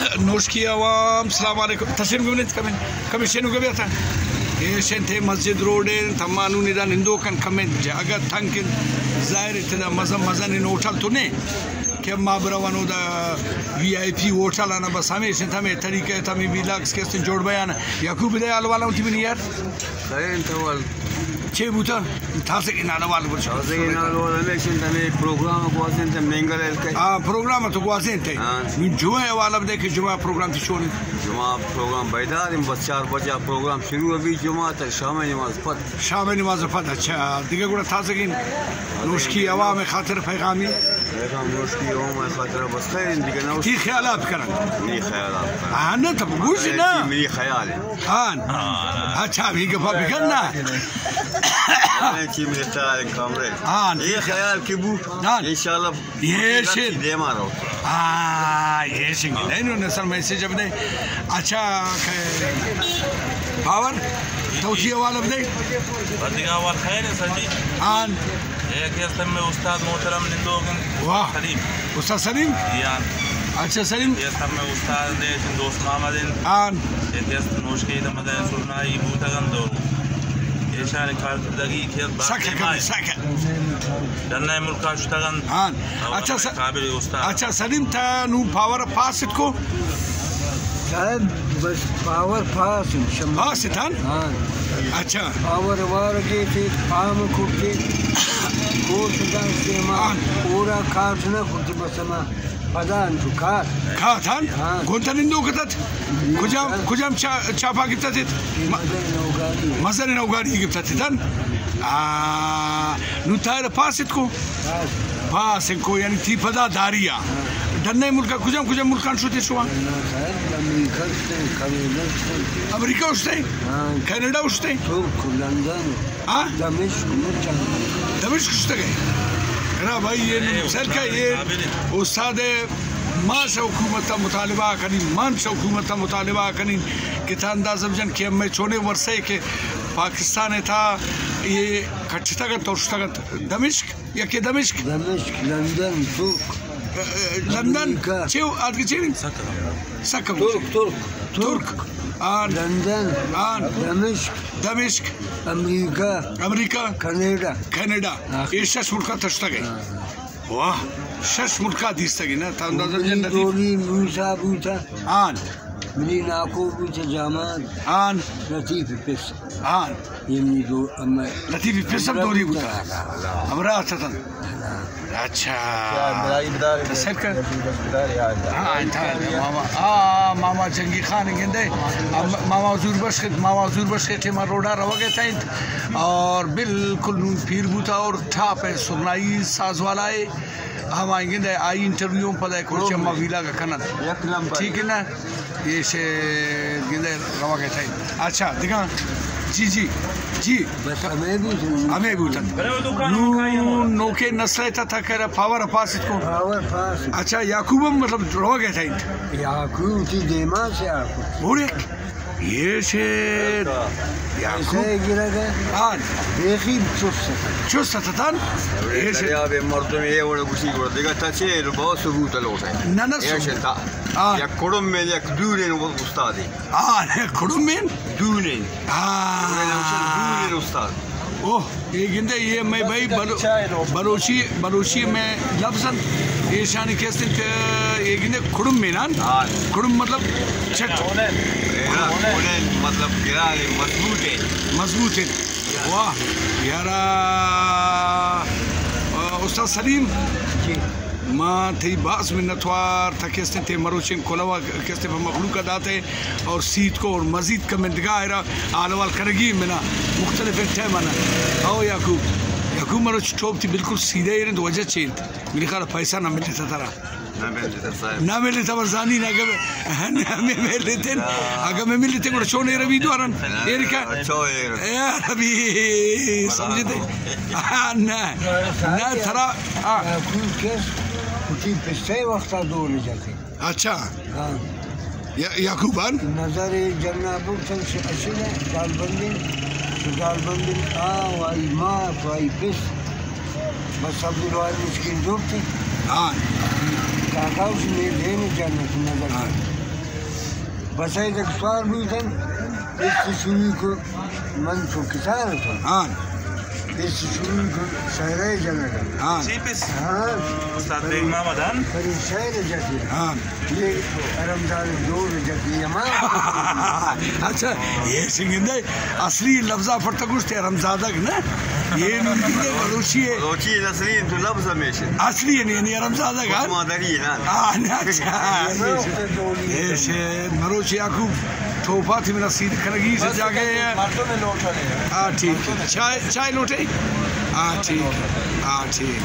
نوشکی عوام السلام علیکم۔ تشین گمنت کمن کمیشن گبیتا ایشن تے مسجد روڈ تمانو نیدان ہندو کن کمن جاگا تھنکن ظاہر اتنا مزا مزا نے ہوٹل تو نے کہ ما بروانو دا وی آئی پی ہوٹل انا بس ہمیشہ تھمے طریقے تھمے ویلاگس کے جوڑ بیان یعقوب دے الوالا تی من یار؟ خیر انت اول چه بوتا تاسے ان الوالا برش زين اول الیکشن تنے پروگرام کو اسن تے منگل الکے ا پروگرام تو گوازین تے ہاں۔ من جوہ والا دے کہ جمعہ پروگرام تی شون جمعہ پروگرام بیدار ہیں بس چار بجے پروگرام شروع ابھی جمعہ تک شام نماز پت شام نماز فت اچھا دیگه گوڑا تاسے can Die Kerl abkennen. Nie Kerl abkennen. Ah, ne, to guzi na. Nie Kerl. Ah, a chavi ke papi kanna. Ne kim ne Kerl kamre. Ah, ye Kerl ki bu. İnşallah. Ye şey. De maro. Ah, ye şey. Ne no ne sar message abde. Acha باور توجیه والا بده بدیگه اول خیره سجی آن ایک ہے میں استاد محترم نندوگن واہ. سلیم. استاد سلیم؟ یان اچھا سلیم. یہ سب میں استاد دے دوست محمد آن. ایک ہے نوشکی دا مدن سرنائی بوتگن دو. یہ شان کارکردگی کھیت سکا کم سکا دنہ ملکا شتگن. آن. اچھا قابل استاد. اچھا سلیم تا نو پاور پاسد کو؟ صاحب بس پاور شم پاسد ہن ہاں۔ اچھا۔ پاور وار کے تھے پام کھٹتے کوٹ کا استعمال پورا کاٹ نہ کھٹتے بس ما پدان تو کاٹ کھات ہن ہاں. گونتا نندو کتت؟ کجام کجام چا- چاپا گفتت مزر نوگاری گفتت ہن نو تایر پاسد کو پاسن کو یعنی تی پدا داریا دننے ملکا کجام کجام ملکان شوتے شوا؟ امریکہ اشتے ہاں کینیڈا لندن ہاں دمشق دمشق اشتے گئے۔ نا بھائی یہ سر کا یہ استاد ماں سے حکومت مطالبہ کنی مان سے حکومت مطالبہ کنی کہ تھا انداز جن کہ میں چھوڑے ورسے کہ پاکستان تھا یہ کچھتا گا توشتا گا دمشق یا کہ دمشق؟ دمشق لندن ترک۔ لندن امریکہ. چیو آدھ کی چیوین سکم ترک ترک ترک آن لندن آن دمشق دمشق امریکہ امریکہ کینیڈا کینیڈا یہ شش ملکہ تشتا گئے واہ شش ملکہ دیستا گئی نا تا اندازہ منی جن ندی دولی موسا بوتا آن منی ناکو بوتا جامان آن۔ لطیف پس۔ آن۔ یمنی دو اما لطیفی پسم دوری بوتا۔ امرا تتن اچھا۔ تصحیح کر۔ ہاں ماما ماما جنگی خان گندے۔ ماما حضور بخش ماما حضور بخش کے ٹھیما روڈا رو گئے تھا اور بالکل نون پیر بوتا اور ٹھاپ ہے سرنائی ساز والا ہے۔ ہم آئیں گے آئی انٹرویو ہے کچھ اما ویلا کا کنن۔ ٹھیک ہے نا؟ یہ گندے روا گئے تھا اچھا دیکھا جی جی جی ہمیں بھی سن ہمیں بوتن نو نو کے نسل تھا کہہ رہا پاور پاس کو اچھا یعقوب مطلب رو گئے تھا یاکو تی دیما سے آکو میں دورین آن دورین استاد اوہ یہ گندے یہ میں بھائی بلوچی بلوچی میں لفظاً میں نا آن. کھڑم مطلب چھٹ۔ ایرا کولن مطلب ګرانه مضبوط ہے۔ مضبوط ہے۔ واہ یارا۔ استاد سلیم۔ ما تھی باس منتوار تھا کہتے تھے مروچن کولوا کہتے پہ مخلوق داتے اور سیت کو اور مزید کمنتگاہ ہے۔ آلوال کرگی منا مختلف منا او یعقوب یعقوب مروچ ٹھوپ تھی بالکل سیدھے ہی رہے تو وجہ چین میرے خیال پیسہ نہ ملتا تھا ترا۔ نہ ملے تھا برزانی نہ اگر نہ میں ملے تھے۔ اگر میں ملے تھے گوڑا چھونے روی دوارن ایرکا چویر یا ربی سمجھتے نہ نہ تھرا ہاں پستے وقتا دور جاتے اچھا۔ ہاں یعقوبان نظر جنہ بکتن سے اصلا دال بندن تو وائی ماں وائی پس بس. عبدالوائی مسکین دور تھے ہاں کاکا اس نے دینے جنت نظر. ہاں بس ہے ایک سوال بھی تھا اس سے اچھا یہ سنگندے اصلی لفظہ پر تکوش تے رمزادک نا یہ نمگندے بلوچی ہے روچی نسرین تو لفظ ہمیشہ اصلی ہے نہیں رمزادک ہاں مادری نا آه نعم ايش مروشي يعقوب توفاتي من الصيد كنغي سے جا گئے ہاں ٹھیک ہے چائے چائے لوٹے ہاں ٹھیک ہے ہاں ٹھیک